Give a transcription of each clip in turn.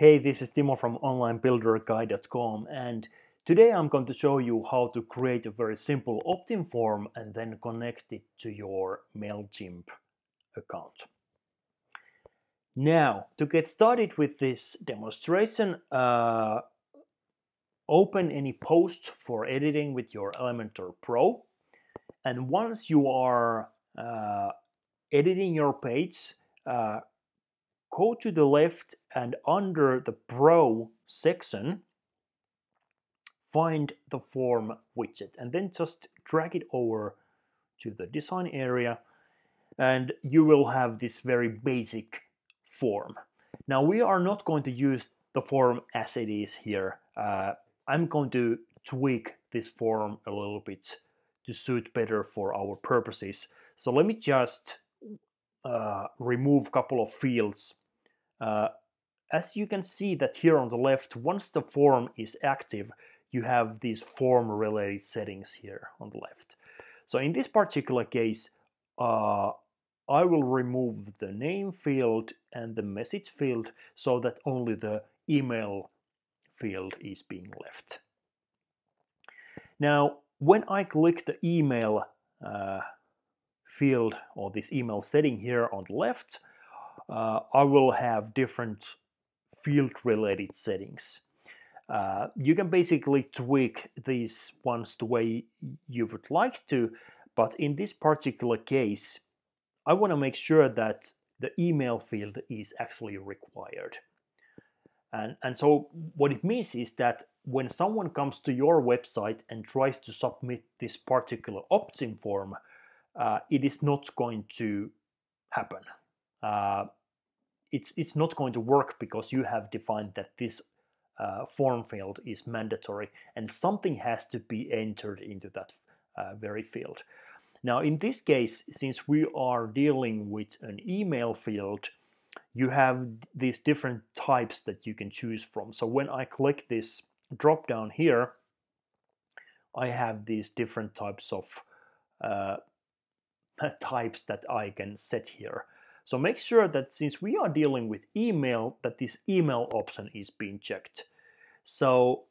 Hey, this is Timo from OnlineBuilderGuy.com and today I'm going to show you how to create a very simple opt-in form and then connect it to your MailChimp account. Now, to get started with this demonstration, uh, open any post for editing with your Elementor Pro and once you are uh, editing your page, uh, go to the left and under the Pro section, find the form widget and then just drag it over to the design area and you will have this very basic form. Now we are not going to use the form as it is here. Uh, I'm going to tweak this form a little bit to suit better for our purposes. So let me just uh, remove a couple of fields. Uh, as you can see that here on the left, once the form is active, you have these form related settings here on the left. So in this particular case, uh, I will remove the name field and the message field so that only the email field is being left. Now, when I click the email uh, field or this email setting here on the left, uh, I will have different field related settings. Uh, you can basically tweak these ones the way you would like to, but in this particular case, I want to make sure that the email field is actually required. And, and so what it means is that when someone comes to your website and tries to submit this particular opt-in form, uh, it is not going to happen. Uh, it's, it's not going to work because you have defined that this uh, form field is mandatory and something has to be entered into that uh, very field. Now in this case, since we are dealing with an email field, you have these different types that you can choose from. So when I click this drop down here, I have these different types of uh, types that I can set here. So make sure that since we are dealing with email, that this email option is being checked. So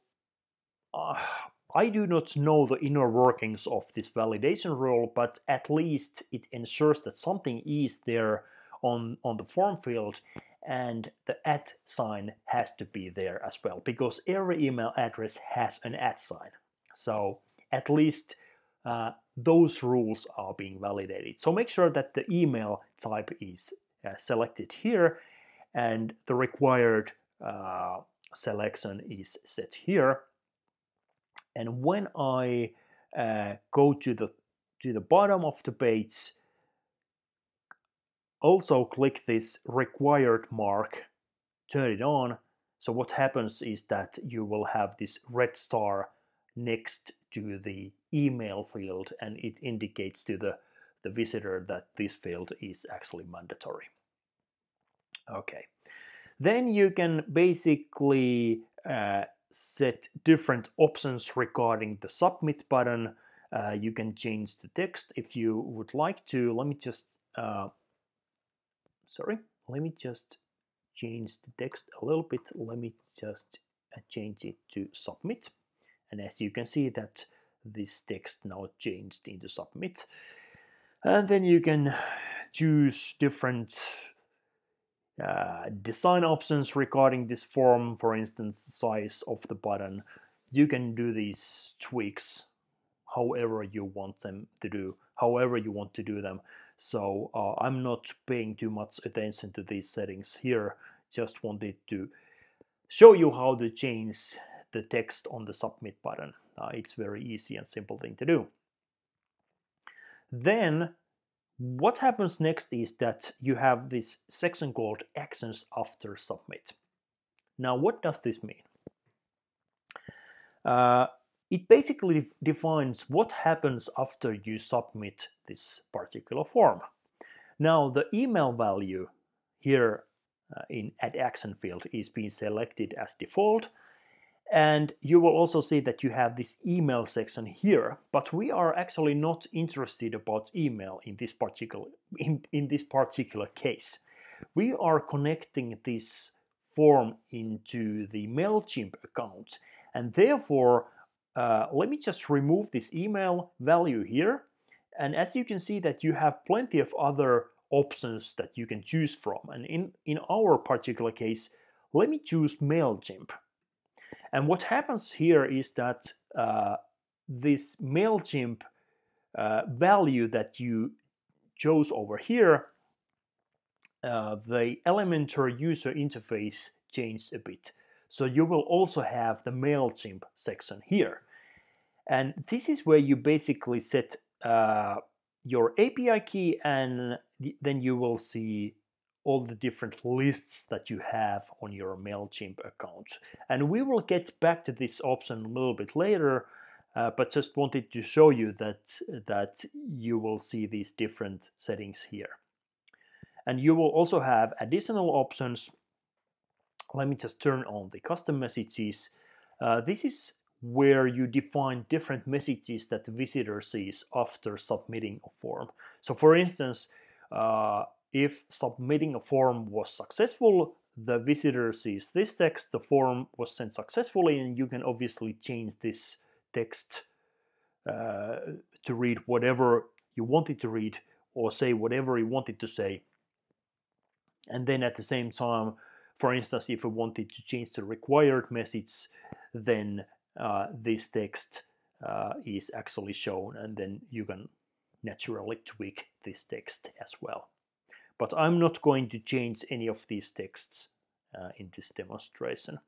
uh, I do not know the inner workings of this validation rule, but at least it ensures that something is there on, on the form field and the at sign has to be there as well because every email address has an at sign. So at least uh, those rules are being validated. So make sure that the email type is uh, selected here and the required uh, selection is set here. And when I uh, go to the to the bottom of the page, also click this required mark, turn it on. So what happens is that you will have this red star next to the email field and it indicates to the, the visitor that this field is actually mandatory. Okay, then you can basically uh, set different options regarding the submit button. Uh, you can change the text if you would like to. Let me just uh, sorry let me just change the text a little bit let me just uh, change it to submit and as you can see that this text now changed into submit. And then you can choose different uh, design options regarding this form for instance size of the button. You can do these tweaks however you want them to do however you want to do them. So uh, I'm not paying too much attention to these settings here. Just wanted to show you how to change the text on the submit button. Uh, it's very easy and simple thing to do. Then what happens next is that you have this section called actions after submit. Now what does this mean? Uh, it basically defines what happens after you submit this particular form. Now the email value here uh, in add action field is being selected as default and you will also see that you have this email section here but we are actually not interested about email in this particular in, in this particular case we are connecting this form into the MailChimp account. And therefore, uh, let me just remove this email value here. And as you can see that you have plenty of other options that you can choose from. And in, in our particular case, let me choose MailChimp. And what happens here is that uh, this MailChimp uh, value that you chose over here, uh, the Elementor user interface changed a bit. So you will also have the MailChimp section here. And this is where you basically set uh, your API key and then you will see all the different lists that you have on your MailChimp account. And we will get back to this option a little bit later, uh, but just wanted to show you that, that you will see these different settings here. And you will also have additional options. Let me just turn on the custom messages. Uh, this is where you define different messages that the visitor sees after submitting a form. So for instance, uh, if submitting a form was successful, the visitor sees this text, the form was sent successfully, and you can obviously change this text uh, to read whatever you wanted to read or say whatever you wanted to say. And then at the same time, for instance, if you wanted to change the required message, then uh, this text uh, is actually shown and then you can naturally tweak this text as well. But I'm not going to change any of these texts uh, in this demonstration.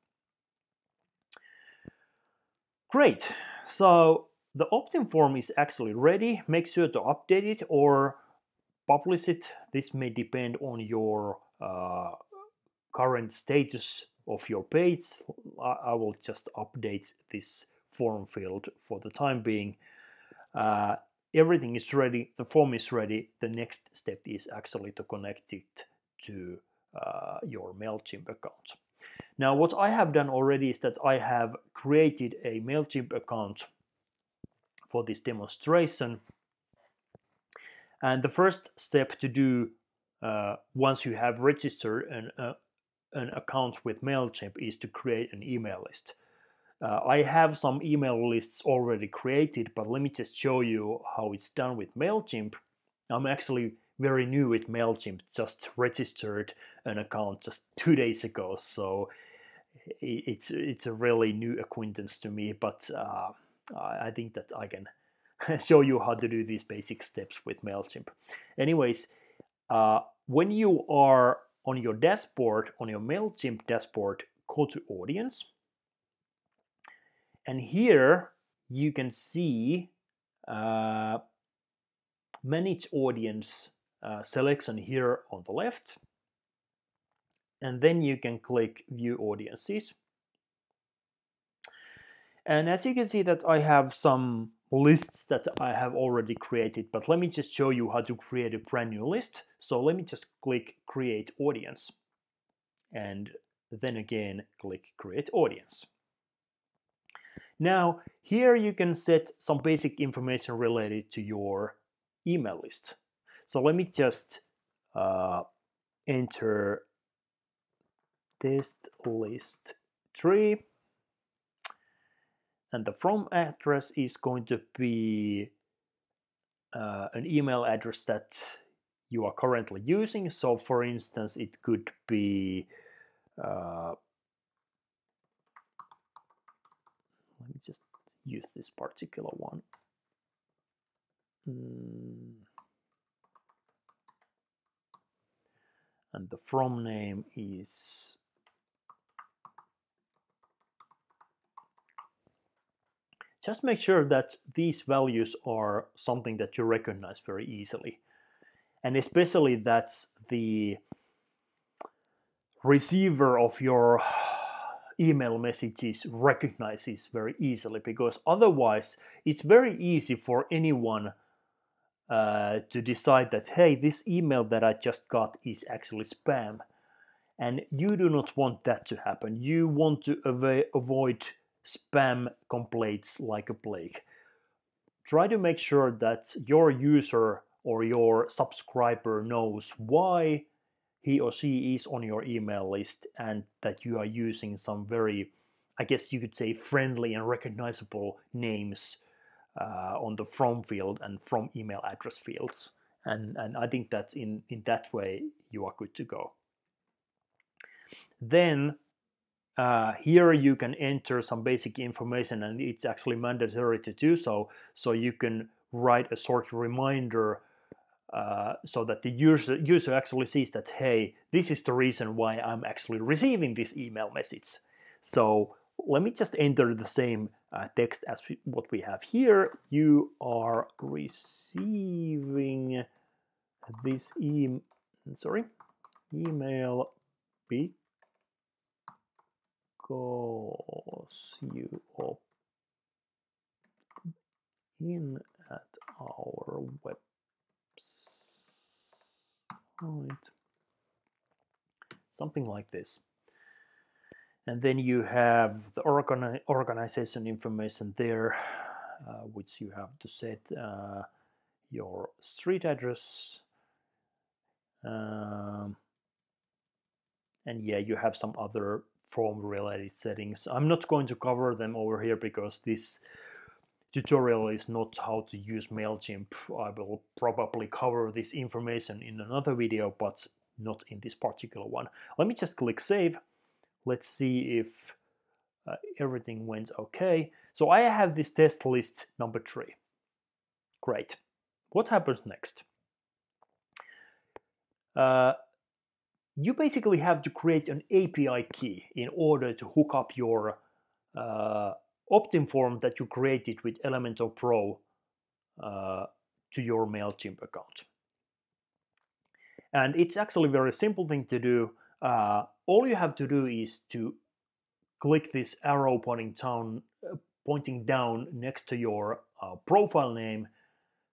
Great, so the opt-in form is actually ready. Make sure to update it or publish it. This may depend on your uh, current status of your page. I will just update this form field for the time being. Uh, everything is ready, the form is ready. The next step is actually to connect it to uh, your MailChimp account. Now what I have done already is that I have created a MailChimp account for this demonstration. And the first step to do uh, once you have registered an, uh, an account with MailChimp is to create an email list. Uh, I have some email lists already created, but let me just show you how it's done with MailChimp. I'm actually very new with MailChimp, just registered an account just two days ago, so it's, it's a really new acquaintance to me, but uh, I think that I can show you how to do these basic steps with MailChimp. Anyways, uh, when you are on your dashboard, on your MailChimp dashboard, go to audience, and here you can see uh, manage audience uh, selection here on the left. And then you can click view audiences. And as you can see that I have some lists that I have already created, but let me just show you how to create a brand new list. So let me just click create audience and then again click create audience. Now, here you can set some basic information related to your email list. So let me just uh, enter test list tree and the from address is going to be uh, an email address that you are currently using. So for instance, it could be uh, let me just use this particular one. Mm. And the from name is just make sure that these values are something that you recognize very easily. And especially that the receiver of your email messages recognizes very easily because otherwise it's very easy for anyone uh, to decide that hey this email that I just got is actually spam. And you do not want that to happen. You want to av- avoid spam complaints like a plague. Try to make sure that your user or your subscriber knows why he or she is on your email list and that you are using some very, I guess you could say, friendly and recognizable names uh, on the from field and from email address fields. And, and I think that in, in that way you are good to go. Then uh, here you can enter some basic information and it's actually mandatory to do so. So you can write a short reminder uh, so that the user, user actually sees that, hey, this is the reason why I'm actually receiving this email message. So let me just enter the same uh, text as we, what we have here. You are receiving this e sorry, email because you opt in at our web Right. Something like this. And then you have the organi organization information there, uh, which you have to set uh, your street address. Um, and yeah, you have some other form related settings. I'm not going to cover them over here because this tutorial is not how to use MailChimp. I will probably cover this information in another video, but not in this particular one. Let me just click Save. Let's see if uh, everything went okay. So I have this test list number three. Great. What happens next? Uh, you basically have to create an API key in order to hook up your uh, opt-in form that you created with Elementor Pro uh, to your MailChimp account. And it's actually a very simple thing to do. Uh, all you have to do is to click this arrow pointing down, uh, pointing down next to your uh, profile name.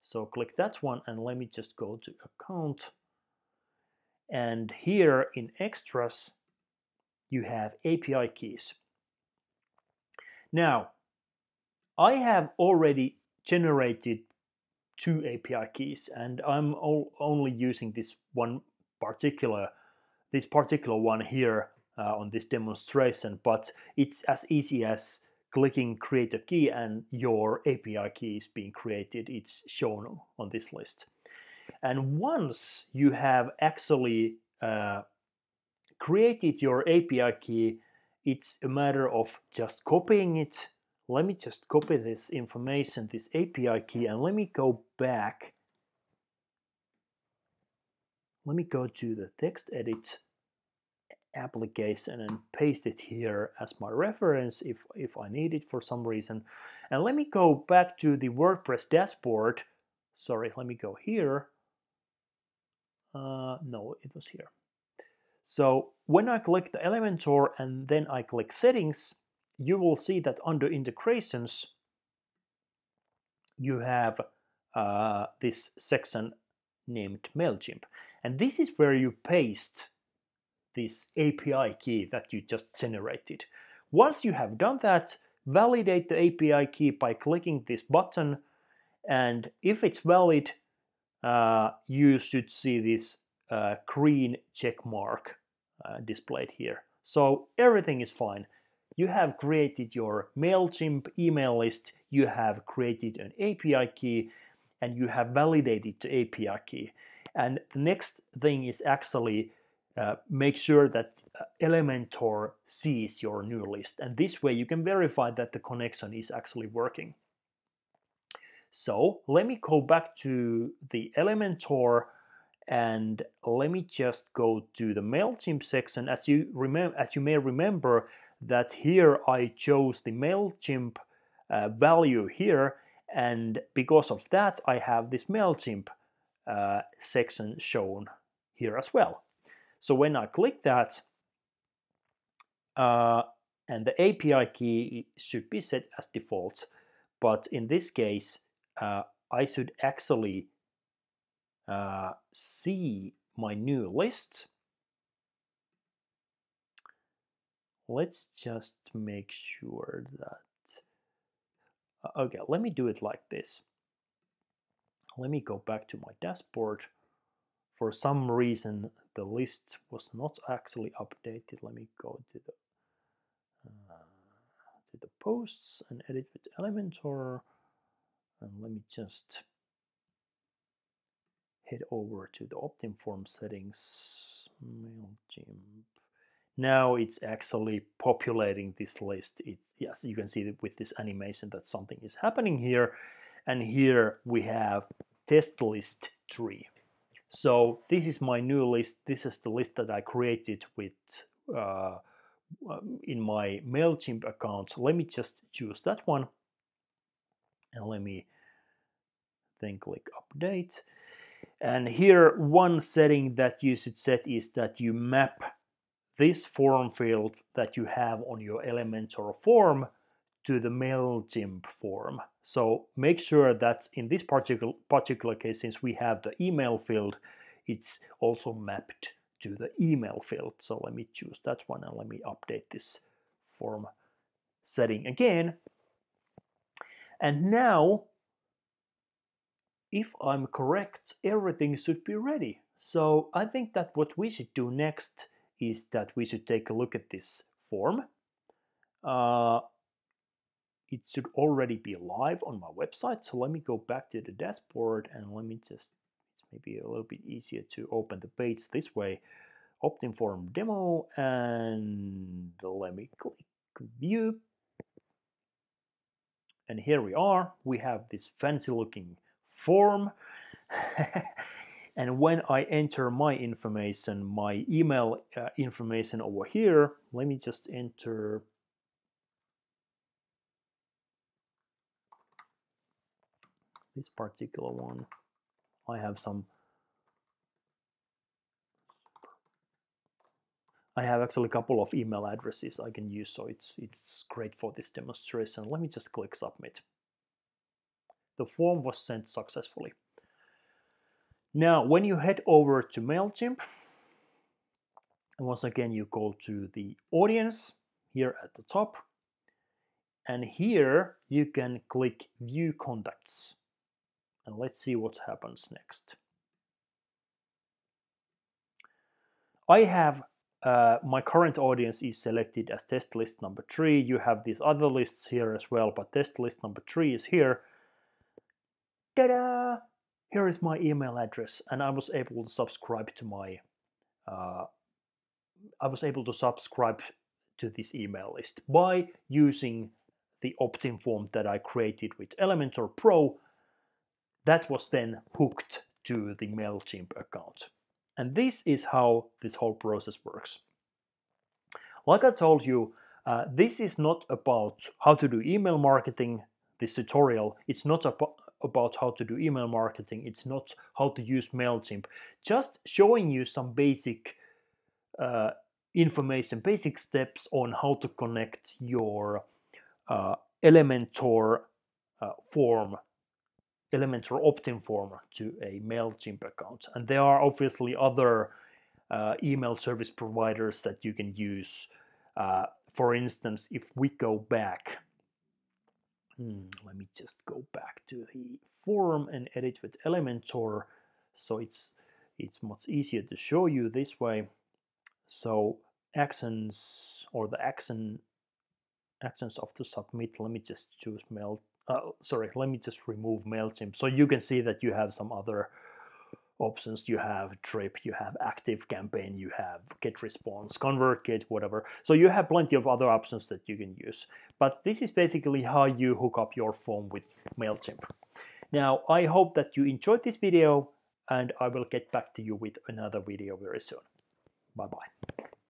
So click that one and let me just go to account. And here in extras, you have API keys. Now, I have already generated two API keys and I'm only using this one particular this particular one here uh, on this demonstration but it's as easy as clicking create a key and your API key is being created. It's shown on this list. And once you have actually uh, created your API key it's a matter of just copying it. Let me just copy this information, this API key, and let me go back. Let me go to the text edit application and paste it here as my reference if, if I need it for some reason. And let me go back to the WordPress dashboard. Sorry, let me go here. Uh, no, it was here. So when I click the Elementor and then I click settings, you will see that under integrations, you have uh, this section named MailChimp. And this is where you paste this API key that you just generated. Once you have done that, validate the API key by clicking this button. And if it's valid, uh, you should see this uh, green check mark uh, displayed here. So everything is fine. You have created your MailChimp email list, you have created an API key, and you have validated the API key. And the next thing is actually uh, make sure that uh, Elementor sees your new list. And this way you can verify that the connection is actually working. So let me go back to the Elementor and let me just go to the MailChimp section. As you remember, as you may remember, that here I chose the MailChimp uh, value here, and because of that, I have this MailChimp uh, section shown here as well. So when I click that, uh, and the API key should be set as default, but in this case, uh, I should actually uh, see my new list. Let's just make sure that, uh, okay, let me do it like this. Let me go back to my dashboard. For some reason, the list was not actually updated. Let me go to the uh, to the posts and edit with Elementor. And let me just head over to the opt-in form settings, MailChimp. Now it's actually populating this list. It, yes, you can see with this animation that something is happening here. And here we have test list tree. So this is my new list. This is the list that I created with uh, um, in my MailChimp account. Let me just choose that one. And let me then click update. And here one setting that you should set is that you map this form field that you have on your Elementor form to the MailChimp form. So make sure that in this particular, particular case, since we have the email field, it's also mapped to the email field. So let me choose that one and let me update this form setting again. And now, if I'm correct, everything should be ready. So I think that what we should do next is that we should take a look at this form. Uh, it should already be live on my website. So let me go back to the dashboard and let me just, it's maybe a little bit easier to open the page this way. Opt-in OptimForm demo and let me click view. And here we are, we have this fancy looking form. and when I enter my information, my email uh, information over here, let me just enter this particular one. I have some I have actually a couple of email addresses I can use, so it's, it's great for this demonstration. Let me just click submit. The form was sent successfully. Now, when you head over to MailChimp, once again you go to the audience here at the top, and here you can click view contacts. And let's see what happens next. I have uh, my current audience is selected as test list number three. You have these other lists here as well, but test list number three is here. Ta-da! Here is my email address, and I was able to subscribe to my. Uh, I was able to subscribe to this email list by using the opt-in form that I created with Elementor Pro. That was then hooked to the MailChimp account. And this is how this whole process works. Like I told you, uh, this is not about how to do email marketing, this tutorial. It's not about how to do email marketing. It's not how to use MailChimp. Just showing you some basic uh, information, basic steps on how to connect your uh, Elementor uh, form Elementor opt-in form to a MailChimp account. And there are obviously other uh, email service providers that you can use. Uh, for instance, if we go back, hmm, let me just go back to the form and edit with Elementor. So it's it's much easier to show you this way. So actions or the action actions of the submit. Let me just choose mail uh, sorry, let me just remove MailChimp. So you can see that you have some other options. You have Drip, you have Active Campaign, you have Get Response, ConvertKit, whatever. So you have plenty of other options that you can use. But this is basically how you hook up your phone with MailChimp. Now, I hope that you enjoyed this video and I will get back to you with another video very soon. Bye-bye.